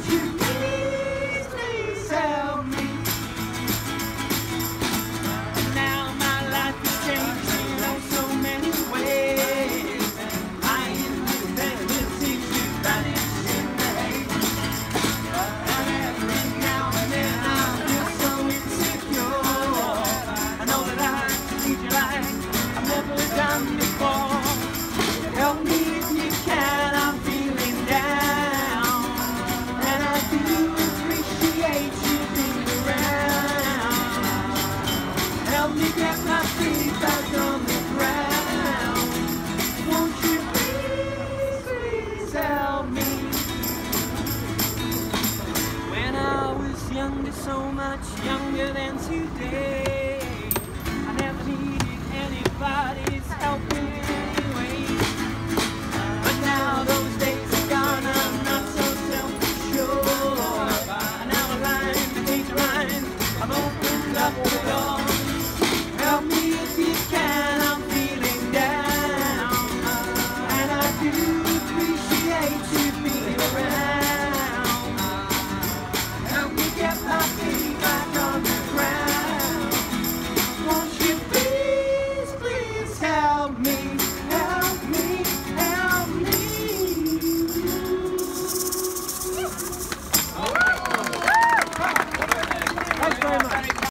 Thank you. so much younger than All right.